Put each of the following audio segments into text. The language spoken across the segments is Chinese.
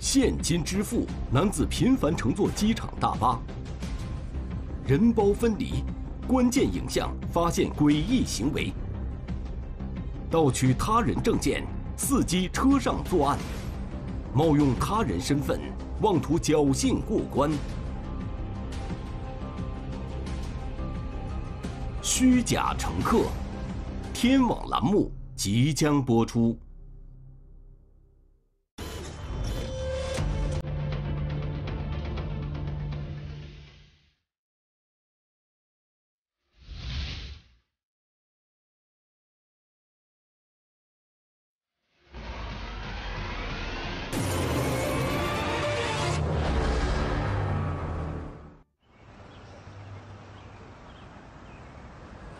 现金支付，男子频繁乘坐机场大巴。人包分离，关键影像发现诡异行为。盗取他人证件，伺机车上作案，冒用他人身份，妄图侥幸过关。虚假乘客，天网栏目即将播出。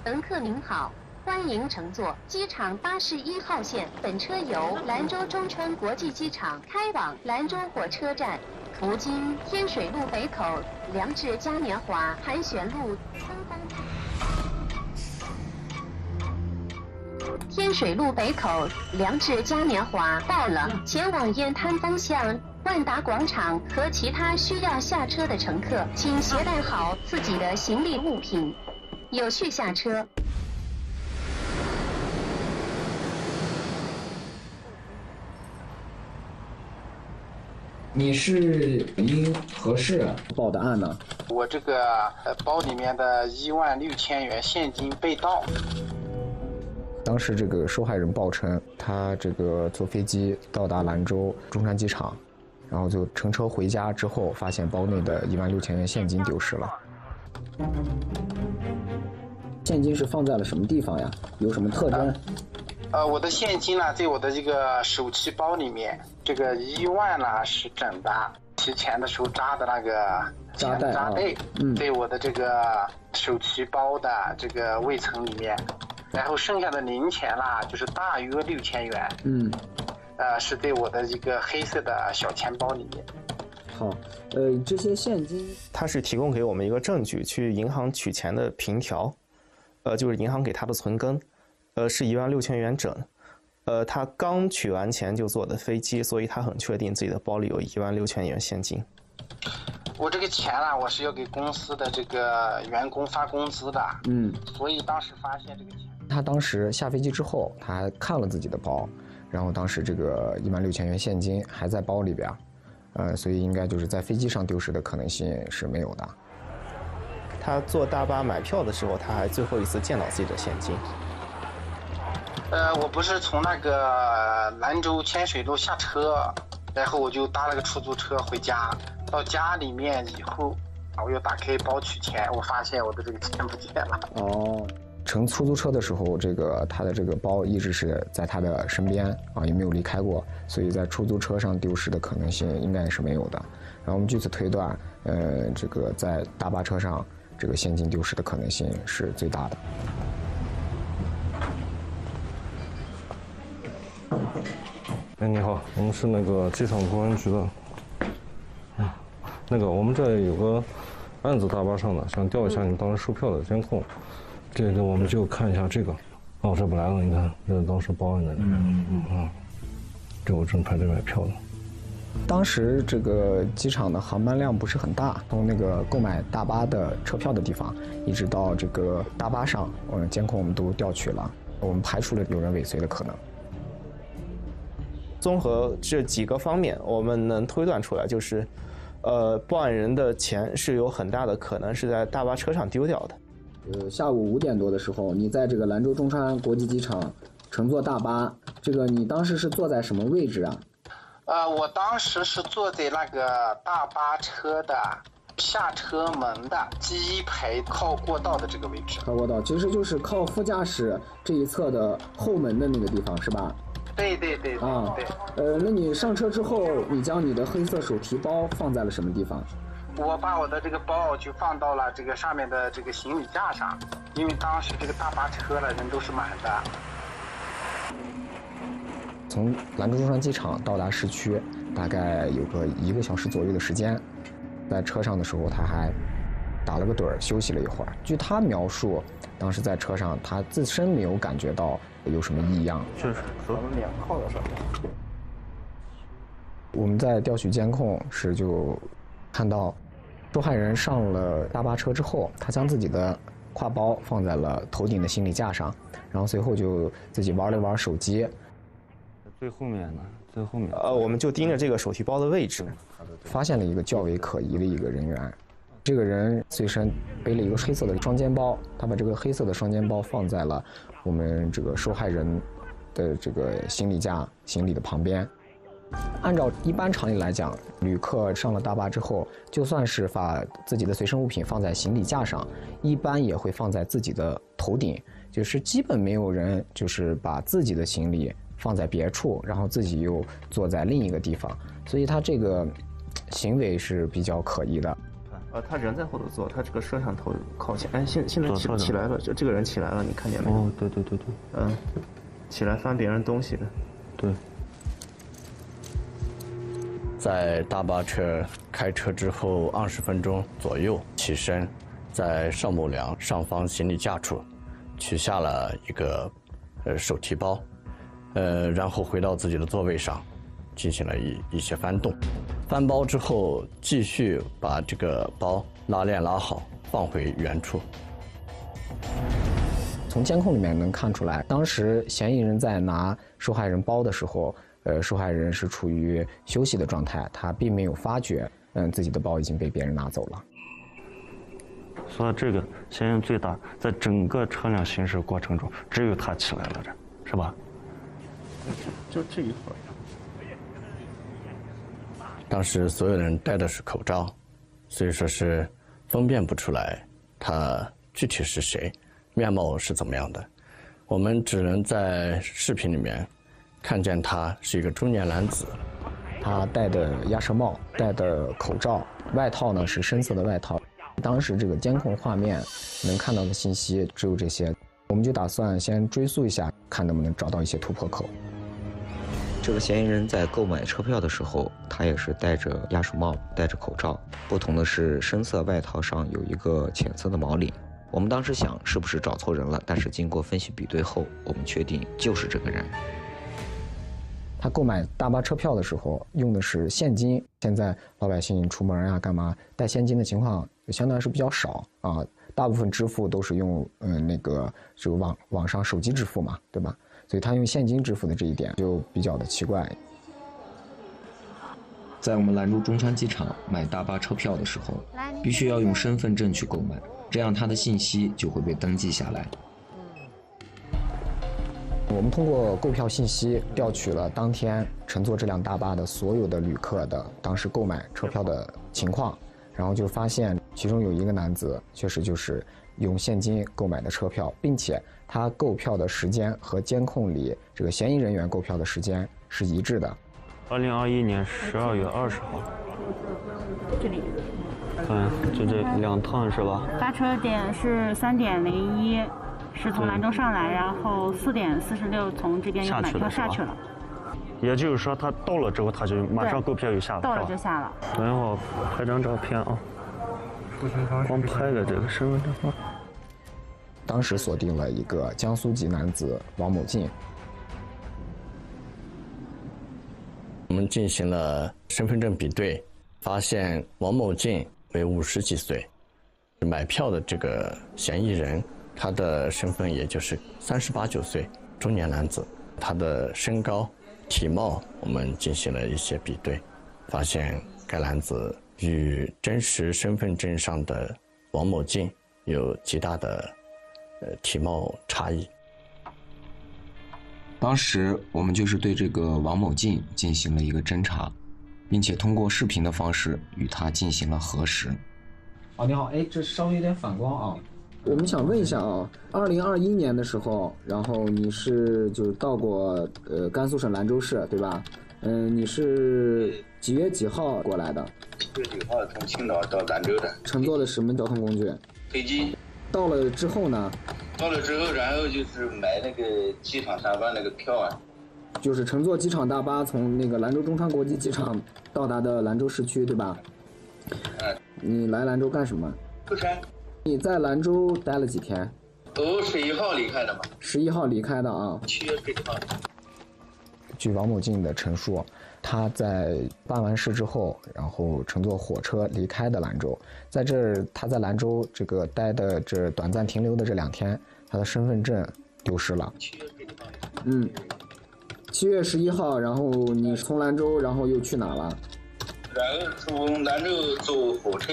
乘客您好，欢迎乘坐机场巴士一号线。本车由兰州中川国际机场开往兰州火车站，途经天水路北口、良至嘉年华、盘旋路、天水路北口、良至嘉年华到了，前往雁滩方向万达广场和其他需要下车的乘客，请携带好自己的行李物品。有序下车。你是因何事报的案呢？我这个包里面的一万六千元现金被盗。当时这个受害人报称，他这个坐飞机到达兰州中山机场，然后就乘车回家之后，发现包内的一万六千元现金丢失了。现金是放在了什么地方呀？有什么特征？呃，我的现金呢，在我的这个手提包里面。这个一万呢是整的，提钱的时候扎的那个扎带扎带，嗯，在我的这个手提包的这个位层里面。然后剩下的零钱啦，就是大约六千元，嗯，呃，是在我的一个黑色的小钱包里面。好，呃，这些现金，它是提供给我们一个证据，去银行取钱的凭条。呃，就是银行给他的存根，呃，是一万六千元整，呃，他刚取完钱就坐的飞机，所以他很确定自己的包里有一万六千元现金。我这个钱啊，我是要给公司的这个员工发工资的，嗯，所以当时发现这个钱。他当时下飞机之后，他还看了自己的包，然后当时这个一万六千元现金还在包里边，呃，所以应该就是在飞机上丢失的可能性是没有的。他坐大巴买票的时候，他还最后一次见到自己的现金。呃，我不是从那个兰州天水路下车，然后我就搭了个出租车回家。到家里面以后，我又打开包取钱，我发现我的这个钱不见了。哦，乘出租车的时候，这个他的这个包一直是在他的身边啊，也没有离开过，所以在出租车上丢失的可能性应该是没有的。然后我们据此推断，呃，这个在大巴车上。这个现金丢失的可能性是最大的。哎，你好，我们是那个机场公安局的。啊，那个我们这有个案子，大巴上的，想调一下你们当时售票的监控。这个我们就看一下这个。哦，这不来了，你看，这当时报案的。嗯嗯嗯。这我正排队买票呢。当时这个机场的航班量不是很大，从那个购买大巴的车票的地方，一直到这个大巴上，嗯，监控我们都调取了，我们排除了有人尾随的可能。综合这几个方面，我们能推断出来，就是，呃，报案人的钱是有很大的可能是在大巴车上丢掉的。呃，下午五点多的时候，你在这个兰州中山国际机场乘坐大巴，这个你当时是坐在什么位置啊？呃，我当时是坐在那个大巴车的下车门的第一排靠过道的这个位置。靠过道其实就是靠副驾驶这一侧的后门的那个地方，是吧？对对对。啊，对。呃，那你上车之后，你将你的黑色手提包放在了什么地方？我把我的这个包就放到了这个上面的这个行李架上，因为当时这个大巴车了，人都是满的。从兰州中山机场到达市区，大概有个一个小时左右的时间。在车上的时候，他还打了个盹儿，休息了一会儿。据他描述，当时在车上，他自身没有感觉到有什么异样。就是和脸靠在上面。我们在调取监控时就看到，受害人上了大巴车之后，他将自己的挎包放在了头顶的行李架上，然后随后就自己玩了玩手机。最后面呢？最后面。呃，我们就盯着这个手提包的位置，发现了一个较为可疑的一个人员。这个人随身背了一个黑色的双肩包，他把这个黑色的双肩包放在了我们这个受害人的这个行李架行李的旁边。按照一般常理来讲，旅客上了大巴之后，就算是把自己的随身物品放在行李架上，一般也会放在自己的头顶，就是基本没有人就是把自己的行李放在别处，然后自己又坐在另一个地方，所以他这个行为是比较可疑的。呃，他人在后头坐，他这个摄像头靠前，哎，现现在起起来了，就这个人起来了，你看见没有？哦，对对对对，嗯，起来翻别人东西的，对。在大巴车开车之后二十分钟左右起身，在邵某良上方行李架处取下了一个呃手提包，呃，然后回到自己的座位上，进行了一一些翻动。翻包之后，继续把这个包拉链拉好，放回原处。从监控里面能看出来，当时嫌疑人在拿受害人包的时候。呃，受害人是处于休息的状态，他并没有发觉，嗯，自己的包已经被别人拿走了。所以这个嫌疑人最大，在整个车辆行驶过程中，只有他起来了，这是吧？就这一会儿。当时所有人戴的是口罩，所以说是分辨不出来他具体是谁，面貌是怎么样的，我们只能在视频里面。看见他是一个中年男子，他戴的鸭舌帽，戴的口罩，外套呢是深色的外套。当时这个监控画面能看到的信息只有这些，我们就打算先追溯一下，看能不能找到一些突破口。这个嫌疑人在购买车票的时候，他也是戴着鸭舌帽，戴着口罩。不同的是，深色外套上有一个浅色的毛领。我们当时想是不是找错人了，但是经过分析比对后，我们确定就是这个人。他购买大巴车票的时候用的是现金，现在老百姓出门啊干嘛带现金的情况相对来说比较少啊，大部分支付都是用嗯那个就网网上手机支付嘛，对吧？所以他用现金支付的这一点就比较的奇怪。在我们兰州中山机场买大巴车票的时候，必须要用身份证去购买，这样他的信息就会被登记下来。我们通过购票信息调取了当天乘坐这辆大巴的所有的旅客的当时购买车票的情况，然后就发现其中有一个男子确实就是用现金购买的车票，并且他购票的时间和监控里这个嫌疑人员购票的时间是一致的。二零二一年十二月二十号，这里，嗯，就这两趟是吧？发车点是三点零一。是从兰州上来，然后四点四十六从这边又买票下去了。也就是说，他到了之后，他就马上购票就下了。到了就下了。等一会儿拍张照片啊。光拍个这个身份证号。当时锁定了一个江苏籍男子王某进。我们进行了身份证比对，发现王某进为五十几岁，买票的这个嫌疑人。他的身份也就是三十八九岁中年男子，他的身高、体貌我们进行了一些比对，发现该男子与真实身份证上的王某进有极大的呃体貌差异。当时我们就是对这个王某进进行了一个侦查，并且通过视频的方式与他进行了核实。哦，你好，哎，这稍微有点反光啊。我们想问一下啊，二零二一年的时候，然后你是就是到过呃甘肃省兰州市对吧？嗯，你是几月几号过来的？几月九号从青岛到兰州的。乘坐的什么交通工具？飞机。到了之后呢？到了之后，然后就是买那个机场大巴那个票啊。就是乘坐机场大巴从那个兰州中川国际机场到达的兰州市区对吧？嗯。你来兰州干什么？出差。你在兰州待了几天？哦，十一号离开的嘛。十一号离开的啊。七月十一号。据王某进的陈述，他在办完事之后，然后乘坐火车离开的兰州。在这，他在兰州这个待的这短暂停留的这两天，他的身份证丢失了。嗯，七月十一号，然后你从兰州，然后又去哪了？然后从兰州坐火车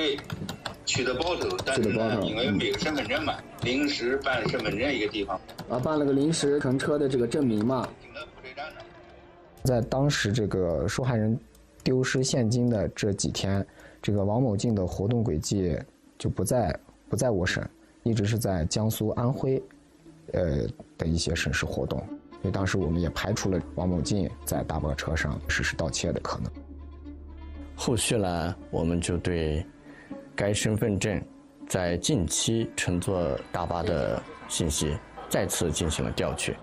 去的包头，但是呢，因为没有身份证嘛，临时办身份证一个地方。啊，办了个临时乘车的这个证明嘛。在当时这个受害人丢失现金的这几天，这个王某静的活动轨迹就不在不在我省，一直是在江苏、安徽，呃的一些省市活动。所以当时我们也排除了王某静在大巴车上实施盗窃的可能。后续呢，我们就对该身份证在近期乘坐大巴的信息再次进行了调取。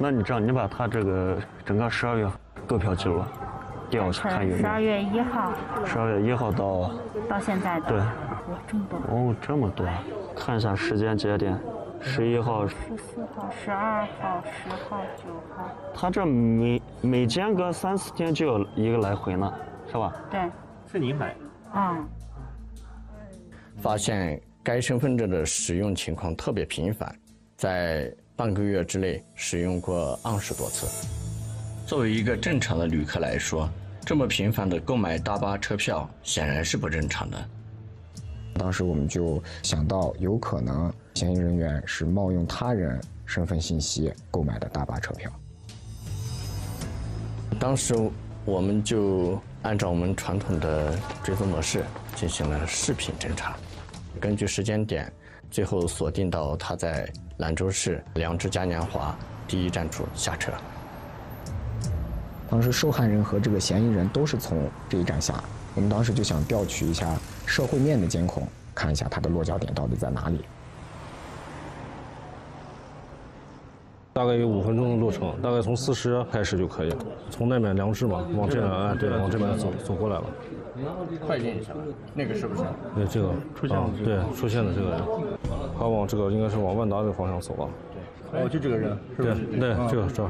那你这样，你把他这个整个十二月购票记录调去看有没有？十二月一号。十二月一号到到现在的。对。这么多。哦，这么多，看一下时间节点，十一号。十四号、十二号、十号、九号。他这每每间隔三四天就有一个来回呢，是吧？对。是你买？啊。发现该身份证的使用情况特别频繁，在。半个月之内使用过二十多次。作为一个正常的旅客来说，这么频繁的购买大巴车票显然是不正常的。当时我们就想到，有可能嫌疑人员是冒用他人身份信息购买的大巴车票。当时我们就按照我们传统的追踪模式进行了视频侦查，根据时间点，最后锁定到他在。兰州市良知嘉年华第一站处下车。当时受害人和这个嫌疑人都是从这一站下，我们当时就想调取一下社会面的监控，看一下他的落脚点到底在哪里。大概有五分钟的路程，大概从四十开始就可以，从那边良知嘛，往这边，哎，对，往这边走，走过来了。快进一下，那个是不是？对，这个出现了，对，出现了这个人，他往这个应该是往万达这个方向走了。对，哦，就这个人，对，对，这个这。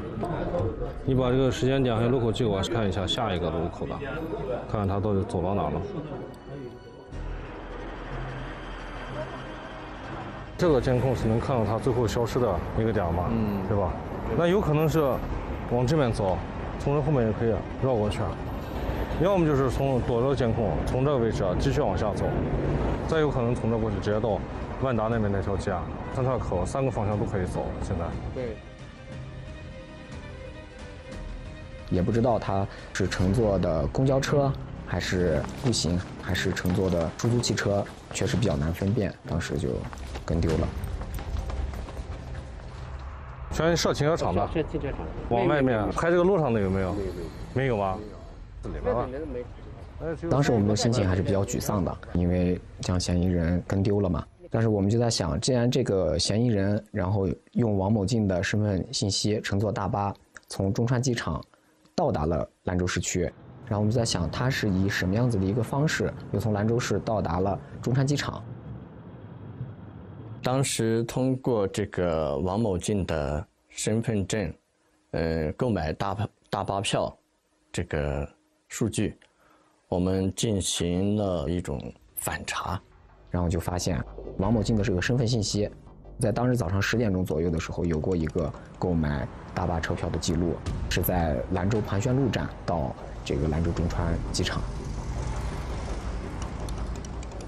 你把这个时间点还有路口记给我看一下，下一个路口的，看看他到底走到哪了。这个监控是能看到他最后消失的一个点吗？嗯，对吧？那有可能是往这边走，从这后面也可以绕过去。要么就是从躲着监控，从这个位置啊继续往下走，再有可能从这过去直接到万达那边那条街，三岔口三个方向都可以走。现在对，也不知道他是乘坐的公交车，还是步行，还是乘坐的出租汽车，确实比较难分辨。当时就跟丢了。全设停车场的，往外面开这个路上的有没有？没有，没有吗？当时我们的心情还是比较沮丧的，因为将嫌疑人跟丢了嘛。但是我们就在想，既然这个嫌疑人然后用王某静的身份信息乘坐大巴从中川机场到达了兰州市区，然后我们就在想，他是以什么样子的一个方式又从兰州市到达了中川机场？当时通过这个王某静的身份证，呃，购买大巴大巴票，这个。数据，我们进行了一种反查，然后就发现王某进的是个身份信息，在当日早上十点钟左右的时候有过一个购买大巴车票的记录，是在兰州盘旋路站到这个兰州中川机场。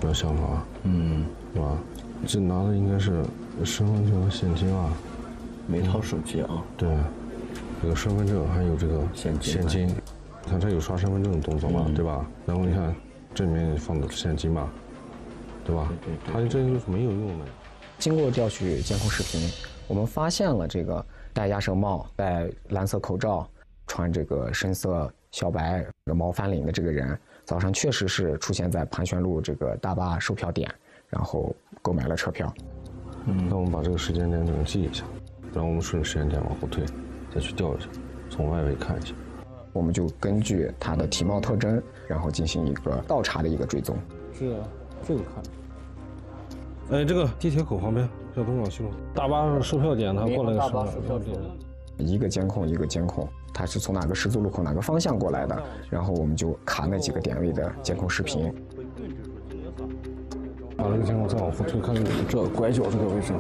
有想法，嗯，是吧？这拿的应该是身份证和现金啊，没掏手机啊，对，这个身份证还有这个现金。现金看他有刷身份证的动作嘛，对吧？然后你看，这里面放的是现金嘛，对吧？对他这就是没有用的。经过调取监控视频，我们发现了这个戴鸭舌帽、戴蓝色口罩、穿这个深色小白毛翻领的这个人，早上确实是出现在盘旋路这个大巴售票点，然后购买了车票。嗯，那我们把这个时间点给记一下，然后我们顺着时间点往后推，再去调一下，从外围看一下。我们就根据他的体貌特征，然后进行一个倒查的一个追踪。这个，这个看。哎，这个地铁口旁边叫东港西路，大巴售票点，他过来的时候，一个监控一个监控，他是从哪个十字路口哪个方向过来的，然后我们就卡那几个点位的监控视频。把这个监控再往后推，看这拐角这个位置，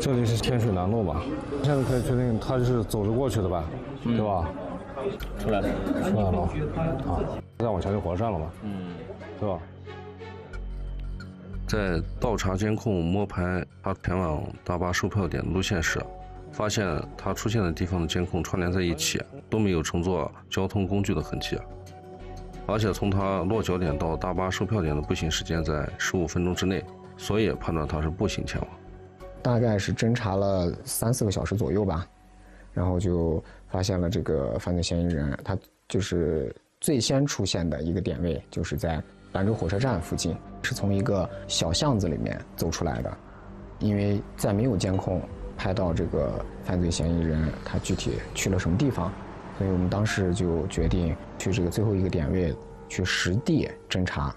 这里是天水南路吧？现在可以确定他是走着过去的吧？对吧？出来了，出来了，啊，再往前就火车站了嘛？嗯，对吧？在倒查监控摸排他前往大巴售票点路线时，发现他出现的地方的监控串联在一起，都没有乘坐交通工具的痕迹。而且从他落脚点到大巴售票点的步行时间在十五分钟之内，所以判断他是步行前往。大概是侦查了三四个小时左右吧，然后就发现了这个犯罪嫌疑人，他就是最先出现的一个点位，就是在兰州火车站附近，是从一个小巷子里面走出来的。因为在没有监控拍到这个犯罪嫌疑人他具体去了什么地方。所以我们当时就决定去这个最后一个点位去实地侦查。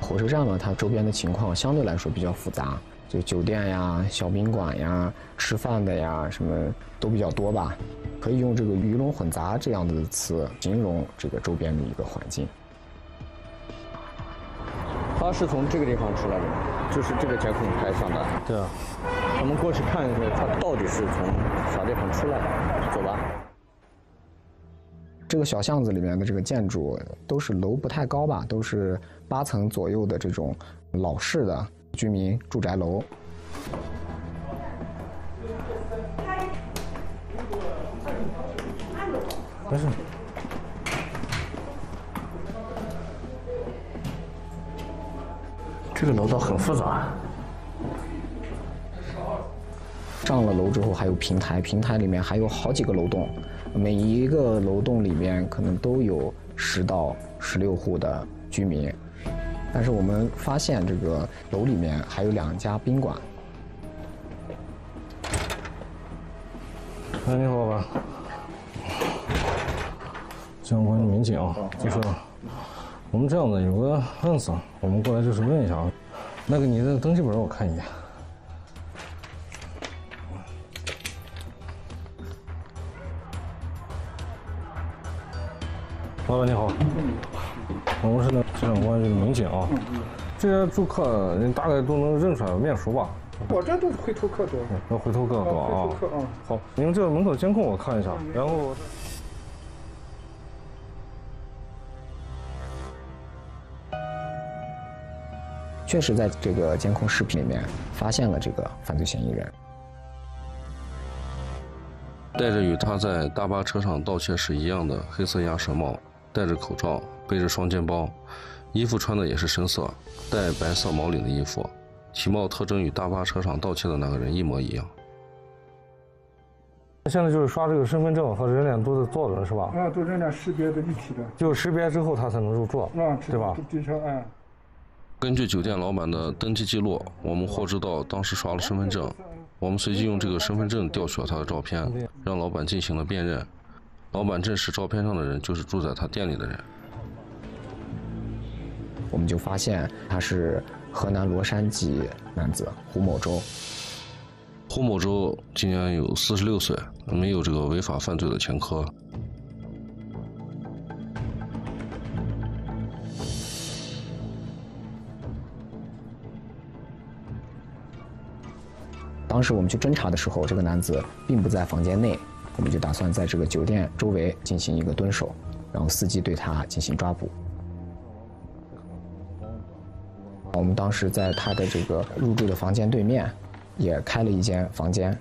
火车站嘛，它周边的情况相对来说比较复杂，就酒店呀、小宾馆呀、吃饭的呀，什么都比较多吧。可以用这个鱼龙混杂这样的词形容这个周边的一个环境。他是从这个地方出来的，就是这个监控拍上的。对啊。我们过去看一下，他到底是从啥地方出来的？走吧。这个小巷子里面的这个建筑都是楼不太高吧，都是八层左右的这种老式的居民住宅楼。不是。这个楼道很复杂。上了楼之后还有平台，平台里面还有好几个楼栋，每一个楼栋里面可能都有十到十六户的居民。但是我们发现这个楼里面还有两家宾馆。哎，你好，老板。相关民警啊，就是我们这样的有个案子，我们过来就是问一下啊，那个你的登记本我看一眼。老板你好，我们是那机场公安局的民警啊。这些住客你大概都能认出来面熟吧？我这都是回头客多。那回头客多啊。回头客啊。好，你们这个门口监控我看一下，然后。确实，在这个监控视频里面发现了这个犯罪嫌疑人。戴着与他在大巴车上盗窃时一样的黑色鸭舌帽，戴着口罩，背着双肩包，衣服穿的也是深色，带白色毛领的衣服，体貌特征与大巴车上盗窃的那个人一模一样。现在就是刷这个身份证和人脸都是做的是吧？啊，都人脸识别的一体的。就识别之后他才能入住，啊，对吧？根据酒店老板的登记记录，我们获知到当时刷了身份证。我们随即用这个身份证调取了他的照片，让老板进行了辨认。老板证实照片上的人就是住在他店里的人。我们就发现他是河南罗山籍男子胡某洲。胡某洲今年有四十六岁，没有这个违法犯罪的前科。当时我们去侦查的时候，这个男子并不在房间内，我们就打算在这个酒店周围进行一个蹲守，然后伺机对他进行抓捕。我们当时在他的这个入住的房间对面，也开了一间房间，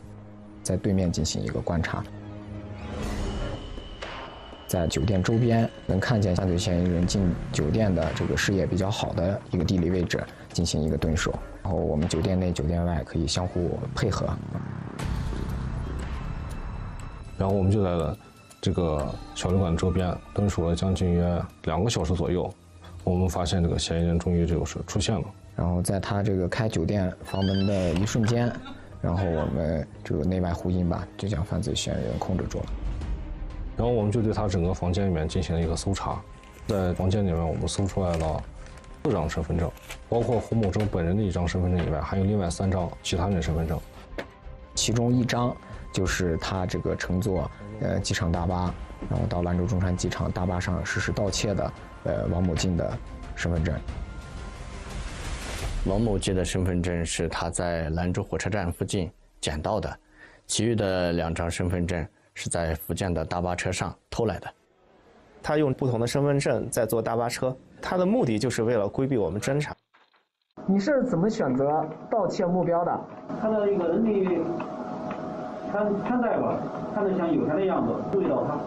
在对面进行一个观察，在酒店周边能看见犯罪嫌疑人进酒店的这个视野比较好的一个地理位置进行一个蹲守。然后我们酒店内、酒店外可以相互配合。然后我们就在了这个小旅馆周边蹲守了将近约两个小时左右，我们发现这个嫌疑人终于就是出现了。然后在他这个开酒店房门的一瞬间，然后我们这个内外呼应吧，就将犯罪嫌疑人控制住了。然后我们就对他整个房间里面进行了一个搜查，在房间里面我们搜出来了。四张身份证，包括胡某洲本人的一张身份证以外，还有另外三张其他人身份证。其中一张就是他这个乘坐呃机场大巴，然后到兰州中山机场大巴上实施盗窃的呃王某进的身份证。王某进的身份证是他在兰州火车站附近捡到的，其余的两张身份证是在福建的大巴车上偷来的。他用不同的身份证在坐大巴车，他的目的就是为了规避我们侦查。你是怎么选择盗窃目标的？他的一个人的穿穿戴吧，看着像有钱的样子，注意到他。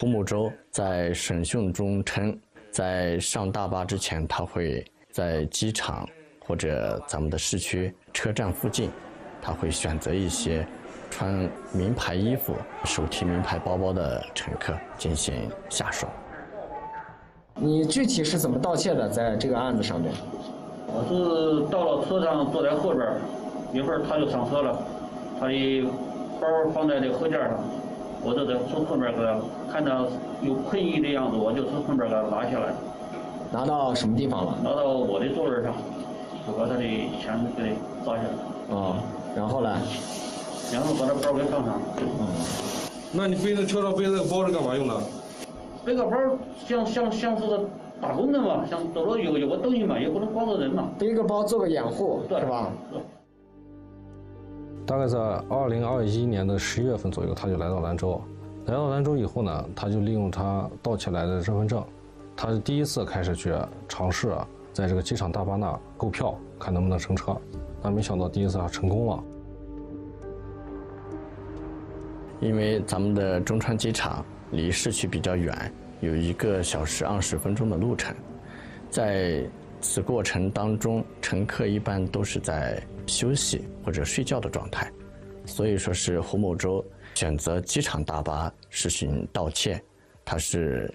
胡某洲在审讯中称，在上大巴之前，他会在机场或者咱们的市区车站附近，他会选择一些穿名牌衣服、手提名牌包包的乘客进行下手。你具体是怎么盗窃的？在这个案子上面，我是到了车上坐在后边，一会儿他就上车了，他的包放在这后架上，我就在从后面给他看到有困意的样子，我就从后面给他拿下来，拿到什么地方了？拿到我的座位上，就把他的钱给砸下来。哦，然后呢？然后把这包给放上。嗯，那你背着车上背这个包是干嘛用的？背个包像像像是打工的嘛，像走了有有个东西嘛，也不能光着人嘛。背个包做个掩护，是吧？大概在二零二一年的十一月份左右，他就来到兰州。来到兰州以后呢，他就利用他盗窃来的身份证，他是第一次开始去尝试在这个机场大巴那购票，看能不能乘车。但没想到第一次他成功了。因为咱们的中川机场。离市区比较远，有一个小时二十分钟的路程，在此过程当中，乘客一般都是在休息或者睡觉的状态，所以说是胡某洲选择机场大巴实行盗窃，他是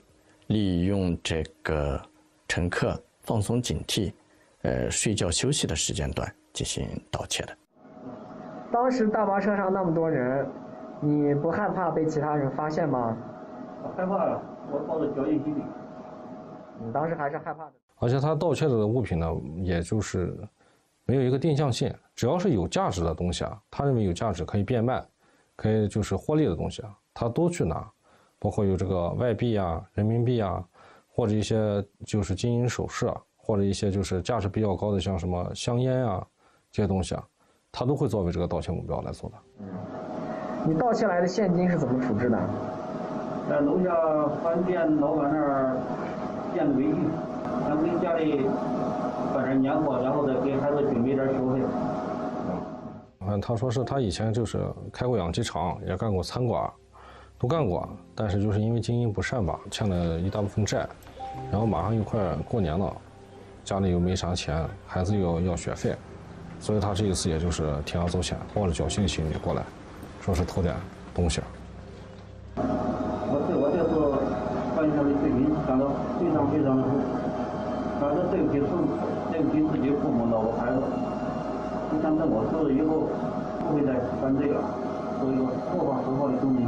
利用这个乘客放松警惕、呃睡觉休息的时间段进行盗窃的。当时大巴车上那么多人，你不害怕被其他人发现吗？我害怕了，我抱着侥幸心理。你当时还是害怕的。而且他盗窃的物品呢，也就是没有一个定向性，只要是有价值的东西啊，他认为有价值可以变卖，可以就是获利的东西啊，他都去拿，包括有这个外币啊、人民币啊，或者一些就是金银首饰啊，或者一些就是价值比较高的，像什么香烟啊这些东西啊，他都会作为这个盗窃目标来做的。嗯，你盗窃来的现金是怎么处置的？在楼下饭店老板那儿建个微信，想给家里办点年货，然后再给孩子准备点学费。嗯，他说是他以前就是开过养鸡场，也干过餐馆，都干过，但是就是因为经营不善吧，欠了一大部分债，然后马上又快过年了，家里又没啥钱，孩子又要学费，所以他这一次也就是铤而走险，抱着侥幸心理过来，说是偷点东西。感到非常非常的，感到对不起父，对不起自己父母、老婆、孩子。就想等我死了以后，不会再犯罪了，做一个合法合法的公民。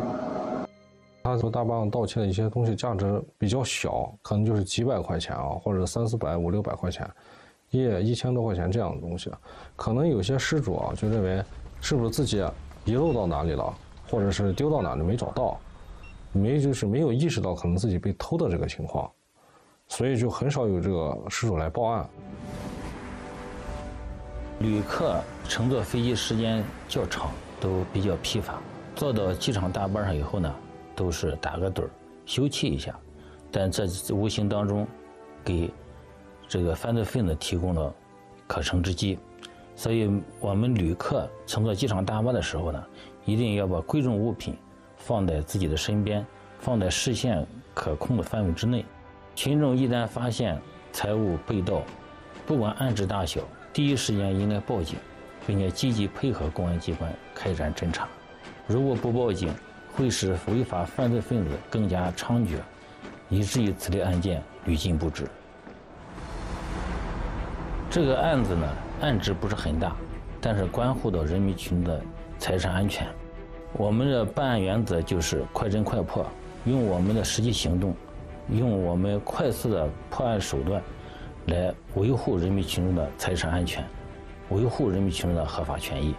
他从大巴上盗窃的一些东西价值比较小，可能就是几百块钱啊，或者三四百、五六百块钱，一一千多块钱这样的东西，可能有些失主啊就认为是不是自己遗漏到哪里了，或者是丢到哪里没找到。没就是没有意识到可能自己被偷的这个情况，所以就很少有这个失主来报案。旅客乘坐飞机时间较长，都比较疲乏，坐到机场大巴上以后呢，都是打个盹儿休憩一下，但这无形当中给这个犯罪分子提供了可乘之机。所以我们旅客乘坐机场大巴的时候呢，一定要把贵重物品。放在自己的身边，放在视线可控的范围之内。群众一旦发现财物被盗，不管案值大小，第一时间应该报警，并且积极配合公安机关开展侦查。如果不报警，会使违法犯罪分子更加猖獗，以至于此类案件屡禁不止。这个案子呢，案值不是很大，但是关乎到人民群众的财产安全。我们的办案原则就是快侦快破，用我们的实际行动，用我们快速的破案手段，来维护人民群众的财产安全，维护人民群众的合法权益。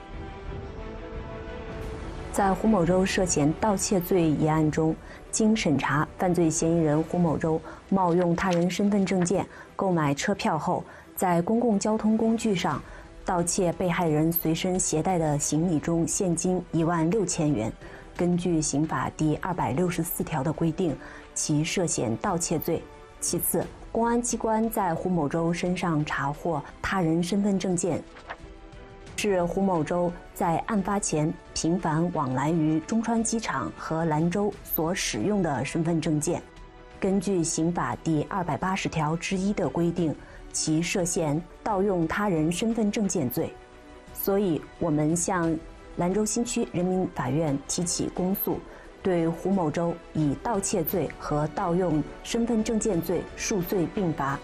在胡某洲涉嫌盗窃罪一案中，经审查，犯罪嫌疑人胡某洲冒用他人身份证件购买车票后，在公共交通工具上盗窃被害人随身携带的行李中现金一万六千元。根据刑法第二百六十四条的规定，其涉嫌盗窃罪。其次，公安机关在胡某洲身上查获他人身份证件。是胡某洲在案发前频繁往来于中川机场和兰州所使用的身份证件。根据刑法第二百八十条之一的规定，其涉嫌盗用他人身份证件罪。所以，我们向兰州新区人民法院提起公诉，对胡某洲以盗窃罪和盗用身份证件罪数罪并罚。